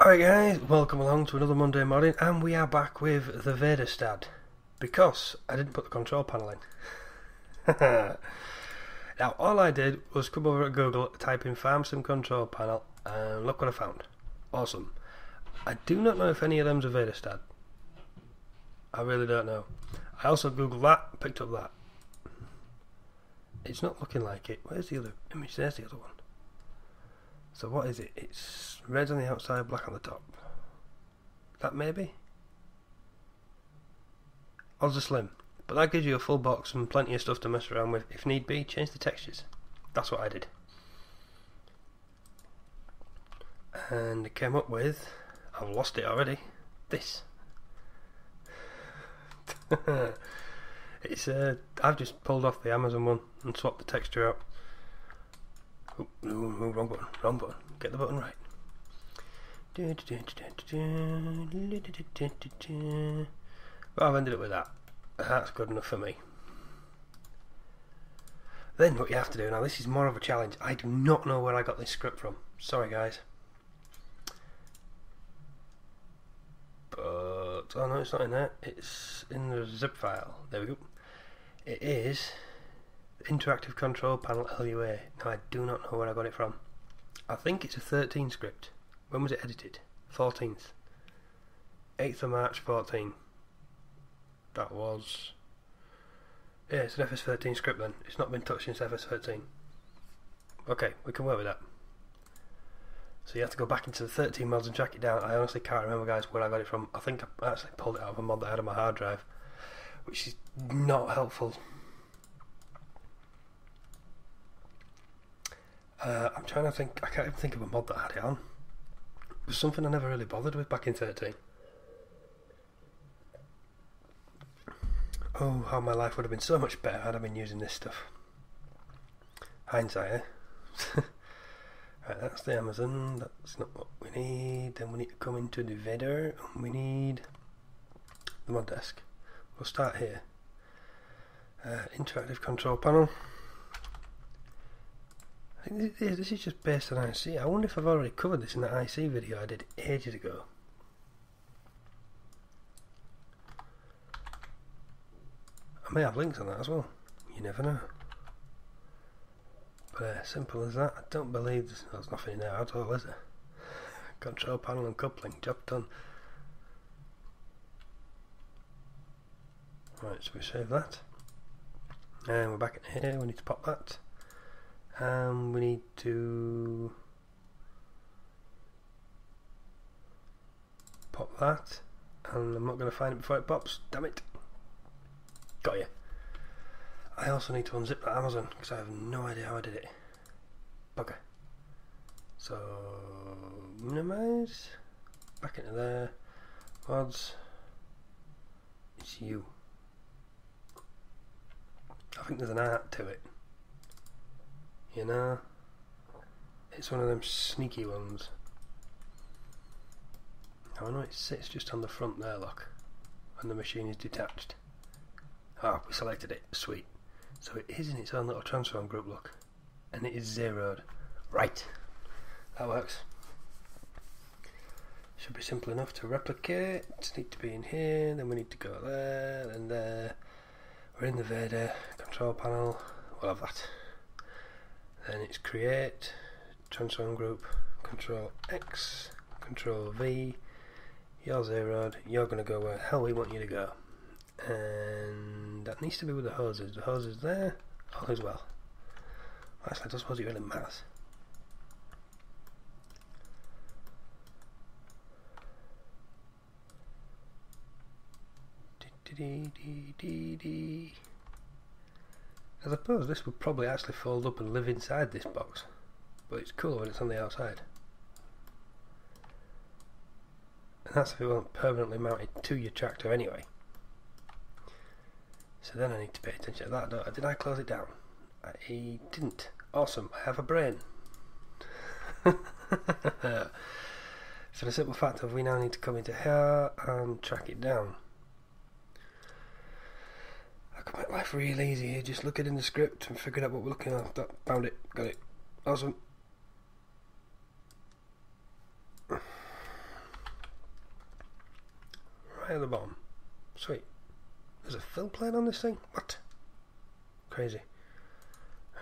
Alright guys, welcome along to another Monday morning and we are back with the Vaderstad because I didn't put the control panel in. now all I did was come over at Google, type in farm sim control panel and look what I found. Awesome. I do not know if any of them's a Vaderstad. I really don't know. I also googled that, picked up that. It's not looking like it. Where's the other image? There's the other one. So what is it? It's red on the outside, black on the top. That maybe? Ultra Slim. But that gives you a full box and plenty of stuff to mess around with. If need be, change the textures. That's what I did. And came up with, I've lost it already, this. it's uh, I've just pulled off the Amazon one and swapped the texture out. Oh, no, wrong button, wrong button. Get the button right. But I've ended up with that. That's good enough for me. Then what you have to do now, this is more of a challenge. I do not know where I got this script from. Sorry guys. But, oh no, it's not in there. It's in the zip file. There we go. It is Interactive Control Panel LUA. Now I do not know where I got it from. I think it's a 13 script. When was it edited? 14th. 8th of March 14. That was... Yeah, it's an FS13 script then. It's not been touched since FS13. Okay, we can work with that. So you have to go back into the 13 mods and track it down. I honestly can't remember guys where I got it from. I think I actually pulled it out of a mod that I had on my hard drive. Which is not helpful Uh, I'm trying to think. I can't even think of a mod that I had it on. It was something I never really bothered with back in 13. Oh, how my life would have been so much better had I been using this stuff. Hindsight, eh? right, that's the Amazon. That's not what we need. Then we need to come into the Vader. We need the mod desk. We'll start here. Uh, interactive control panel this is just based on IC. I wonder if I've already covered this in that IC video I did ages ago. I may have links on that as well. You never know. Uh, simple as that. I don't believe there's, there's nothing in there at all, is there? Control panel and coupling, job done. Right, so we save that. And we're back in here, we need to pop that and um, we need to pop that and I'm not going to find it before it pops damn it got you I also need to unzip that Amazon because I have no idea how I did it bugger so minimize back into there mods it's you I think there's an art to it you know? It's one of them sneaky ones. I know it sits just on the front there, look. When the machine is detached. Ah, we selected it. Sweet. So it is in its own little transform group, look. And it is zeroed. Right. That works. Should be simple enough to replicate. Need to be in here, then we need to go there, and there. We're in the Vader control panel. We'll have that then it's create transform group control X control V you're zeroed you're going to go where hell we want you to go and that needs to be with the hoses. The hoses there. All as well. Actually I don't suppose it really matters I suppose this would probably actually fold up and live inside this box, but it's cool when it's on the outside. And that's if it wasn't permanently mounted to your tractor anyway. So then I need to pay attention to that. Did I close it down? Uh, I didn't. Awesome, I have a brain. For the simple fact of we now need to come into here and track it down. I could make life real easy here. Just look it in the script and figure out what we're looking at. Found it. Got it. Awesome. Right at the bottom. Sweet. There's a fill plane on this thing? What? Crazy.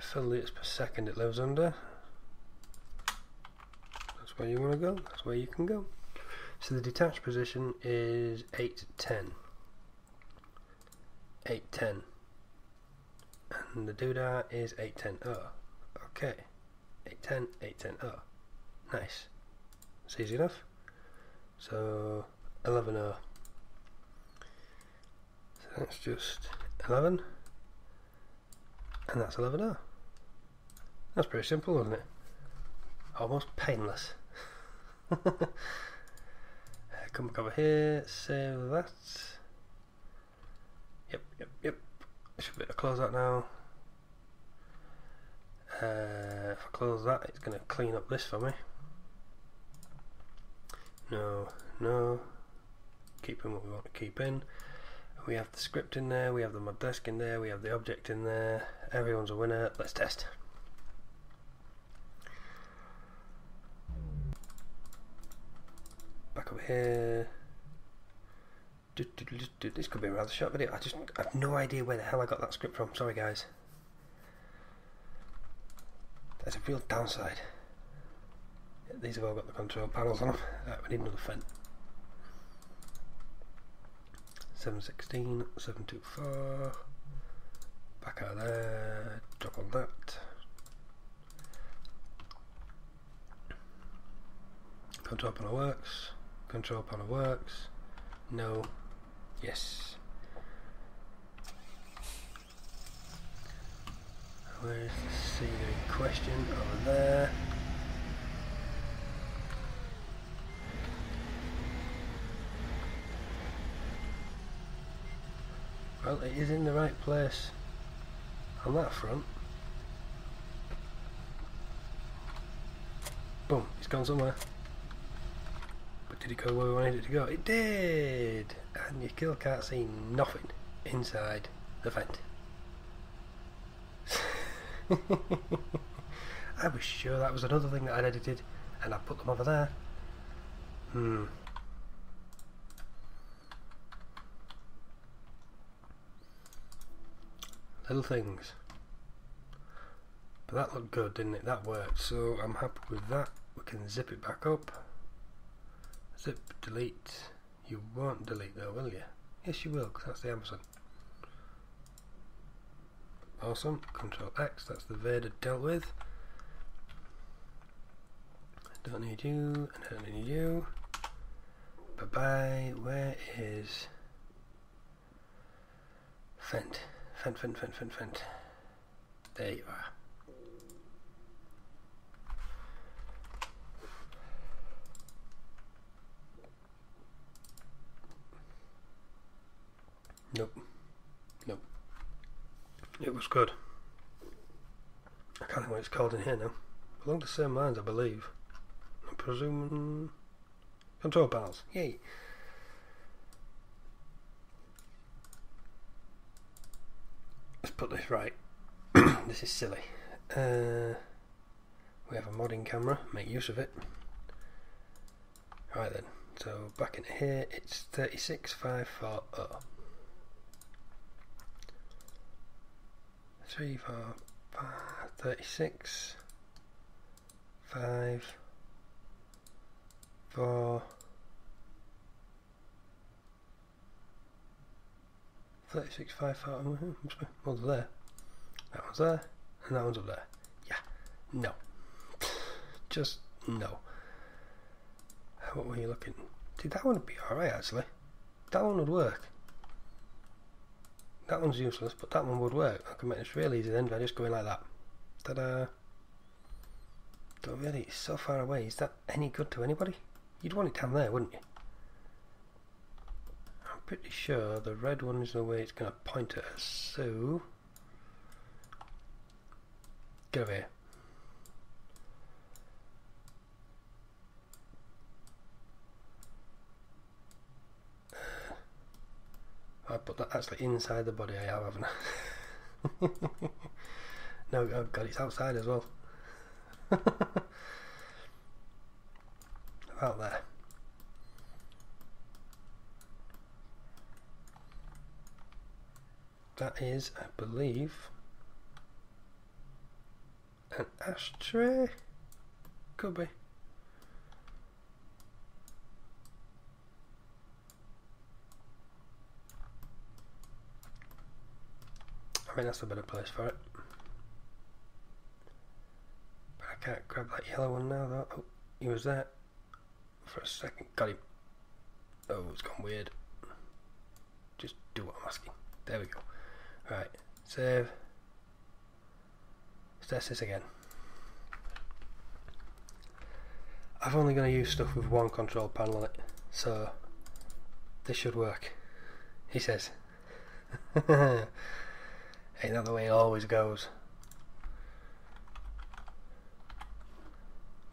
Fill litres per second it lives under. That's where you want to go. That's where you can go. So the detached position is 810. 810. And the doodah is 810. Oh, okay. 810, 810. Oh, nice. It's easy enough. So, eleven oh that's just 11. And that's 11 oh. That's pretty simple, isn't it? Almost painless. come back over here, save that. Yep, yep, yep. Should be able to close that now. Uh, if I close that, it's going to clean up this for me. No, no. Keeping what we want to keep in. We have the script in there, we have the mod desk in there, we have the object in there. Everyone's a winner. Let's test. back over here. This could be a rather short video. I just I have no idea where the hell I got that script from. Sorry, guys. There's a real downside. These have all got the control panels on them. Right, we need another Fendt. 716, 724. Back out there. double that. Control panel works. Control panel works. No. Yes. Where's the CV question? Over there. Well, it is in the right place on that front. Boom, it's gone somewhere. But did it go where we wanted it to go? It did! And you still can't see nothing inside the vent. I was sure that was another thing that I'd edited and I put them over there. Hmm. Little things. But that looked good, didn't it? That worked. So I'm happy with that. We can zip it back up. Zip, delete. You won't delete though, will you? Yes, you will, because that's the Amazon. Awesome. Control X, that's the Vader dealt with. Don't need you, I don't need you. Bye bye. Where is Fendt? Fendt, Fendt, Fendt, Fendt, Fendt. There you are. Nope. Nope. It was good. I can't think what it's called in here now. Along the same lines, I believe. I'm presuming. Control panels. Yay. Put this right. this is silly. Uh, we have a modding camera. Make use of it. Right then. So back in here, it's 36540. three, four, five, 36, 5, 4, 36, 5, one's there, that one's there, and that one's up there. Yeah, no. Just no. What were you looking? Did that one be alright actually? That one would work that one's useless, but that one would work. I can make this real easy then by just going like that. Ta-da! Don't really, it's so far away. Is that any good to anybody? You'd want it down there, wouldn't you? Pretty sure the red one is the way it's going to point at us, so... Get over here. Uh, I put that actually inside the body. I have, haven't I? no, oh god, it's outside as well. About there. That is, I believe, an ashtray. Could be. I mean, that's a better place for it. But I can't grab that yellow one now, though. Oh, he was there for a second. Got him. Oh, it's gone weird. Just do what I'm asking. There we go. Right, save. Let's test this again. I'm only going to use stuff with one control panel on it, so this should work. He says. Ain't that the way it always goes?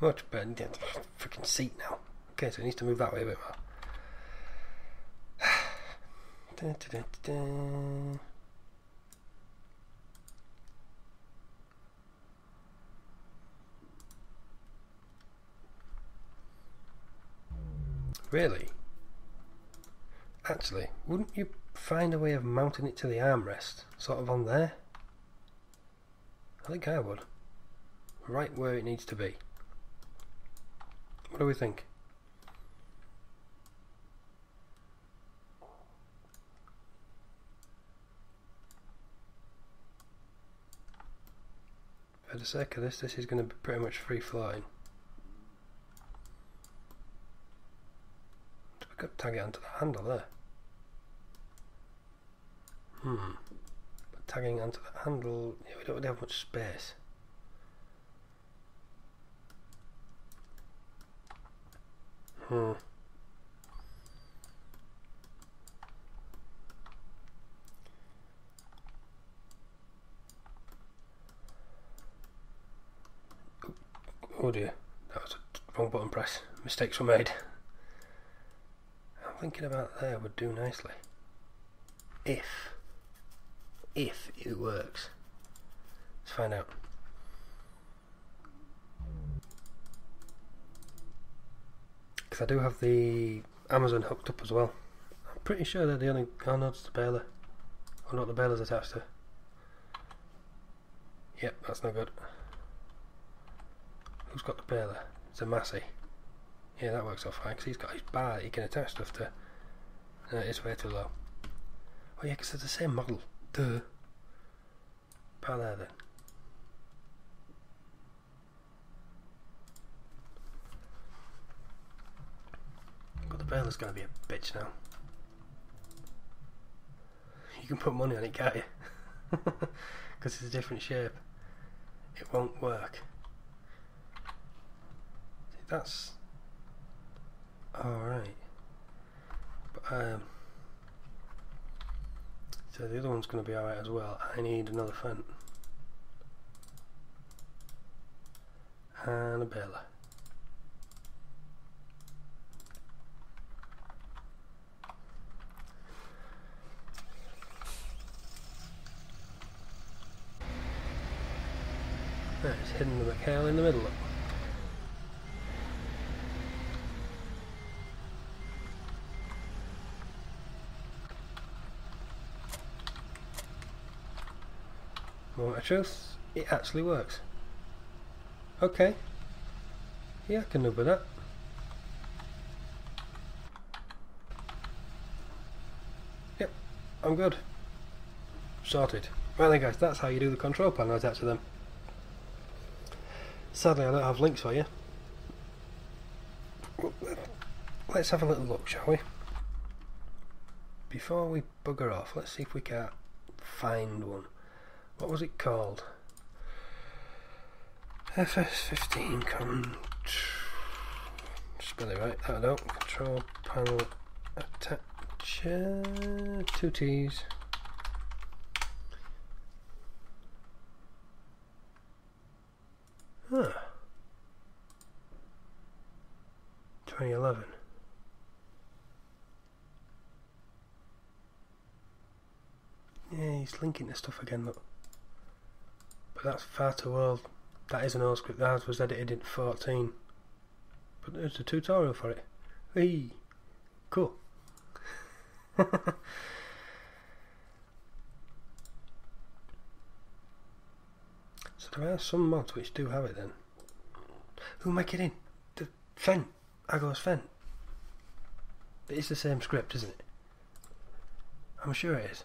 Much better. Freaking seat now. Okay, so it needs to move that way a bit more. Really? Actually, wouldn't you find a way of mounting it to the armrest? Sort of on there? I think I would. Right where it needs to be. What do we think? For the sake of this, this is going to be pretty much free flowing. Got tag it onto the handle there. Hmm. But tagging onto the handle, yeah, we don't really have much space. Hmm. Oh dear, that was a wrong button press. Mistakes were made thinking about there would do nicely. If, if it works. Let's find out. Because I do have the Amazon hooked up as well. I'm pretty sure they're the only... Oh no, it's the baler. Oh not the baler's attached to. Yep, that's no good. Who's got the baler? It's a Massey. Yeah, that works out fine because he's got his bar he can attach stuff to. Uh, it's way too low. Oh yeah, because it's the same model. Duh. Bar there then. But the baler's going to be a bitch now. You can put money on it, can't you? Because it's a different shape. It won't work. See, that's Alright. Um, so the other one's going to be alright as well. I need another fence. And a baler. It's hidden the McHale in the middle. Moment of truth, it actually works. Okay. Yeah, I can live with that. Yep, I'm good. Sorted. Right then guys, that's how you do the control panel attached to them. Sadly I don't have links for you. Let's have a little look, shall we? Before we bugger off, let's see if we can find one what was it called? FS15 con spell it right, that out. Control panel attacher two T's. Huh. 2011. Yeah, he's linking to stuff again, look. But that's far too old. That is an old script. Ours was edited in 14. But there's a tutorial for it. Hey, cool. so there are some mods which do have it then. Who make it in? The Fendt. Agos Fendt. It's the same script, isn't it? I'm sure it is.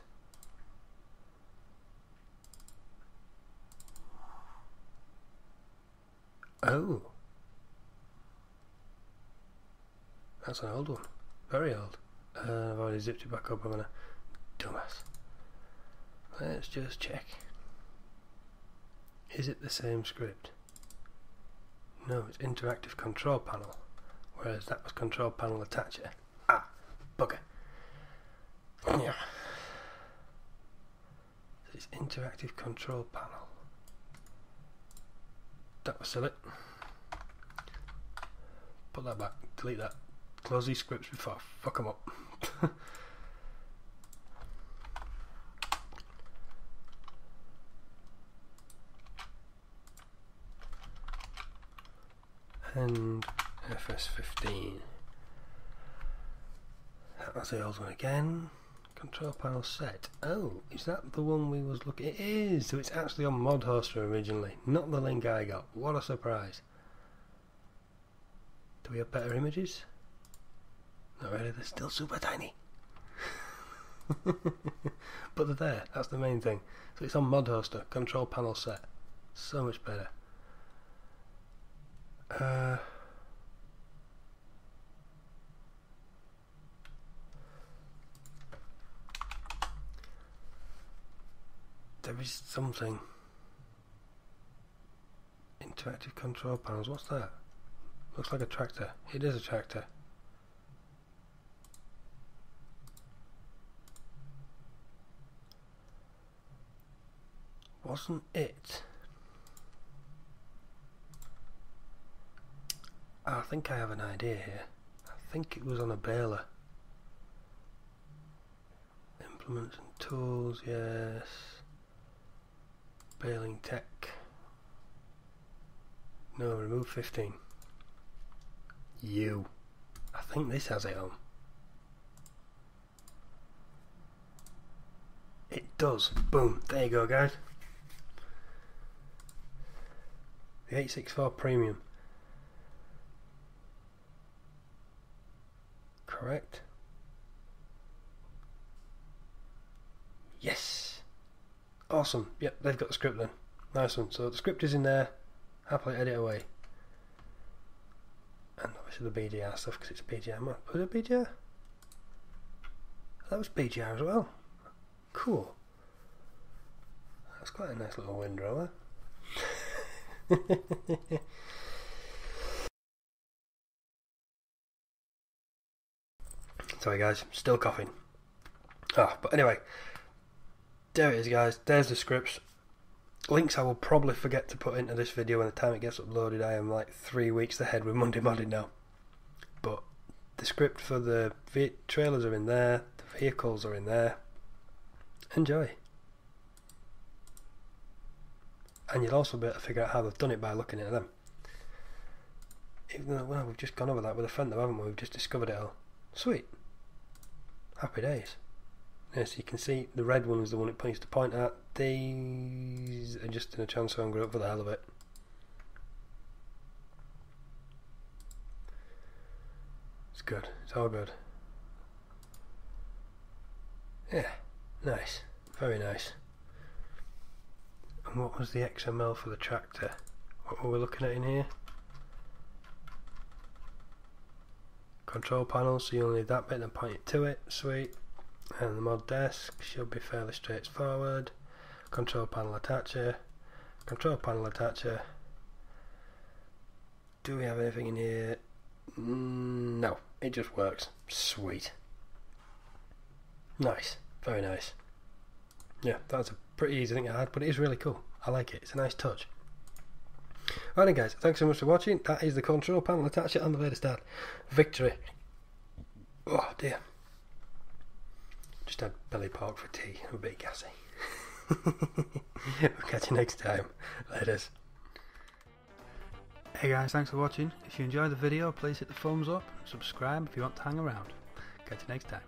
Oh. That's an old one. Very old. Uh, I've already zipped it back up, haven't I? Dumbass. Let's just check. Is it the same script? No, it's interactive control panel. Whereas that was control panel attacher. Ah, bugger. Yeah. So It's interactive control panel. That was silly. Put that back. Delete that. Close these scripts before I fuck them up. and FS15. That was the old one again. Control panel set. Oh, is that the one we was looking? It is. So it's actually on ModHoster originally, not the link I got. What a surprise! Do we have better images? Not really. They're still super tiny. but they're there. That's the main thing. So it's on ModHoster. Control panel set. So much better. Uh. There is something. Interactive control panels. What's that? Looks like a tractor. It is a tractor. Wasn't it? I think I have an idea here. I think it was on a baler. Implements and tools, yes. Baling tech. No, remove 15. You. I think this has it on. It does. Boom. There you go, guys. The 864 Premium. Correct. Yes. Awesome. Yep, they've got the script then. Nice one. So the script is in there. Happily edit away. And obviously the BGR stuff because it's BGR. Was it BGR? That was BGR as well. Cool. That's quite a nice little windrower. Sorry guys, still coughing. Ah, but anyway, there it is guys, there's the scripts. Links I will probably forget to put into this video when the time it gets uploaded. I am like three weeks ahead with Monday Modding now. But the script for the trailers are in there, the vehicles are in there. Enjoy. And you'll also be able to figure out how they've done it by looking at them. Even though, well, we've just gone over that with a friend though, haven't we? We've just discovered it all. Sweet. Happy days. Yes, you can see the red one is the one it points to point at. These are just in a transform group for the hell of it. It's good. It's all good. Yeah, nice. Very nice. And what was the XML for the tractor? What were we looking at in here? control panel so you only need that bit and point it to it sweet and the mod desk should be fairly straightforward. Control panel attacher. Control panel attacher. Do we have anything in here? Mm, no. It just works. Sweet. Nice. Very nice. Yeah that's a pretty easy thing to add but it is really cool. I like it. It's a nice touch. Right guys, thanks so much for watching. That is the control panel attach it on the latest start. Victory. Oh dear. Just had belly pork for tea. I'm a bit gassy. we'll catch you next time. Laters. Hey guys, thanks for watching. If you enjoyed the video, please hit the thumbs up, subscribe if you want to hang around. Catch you next time.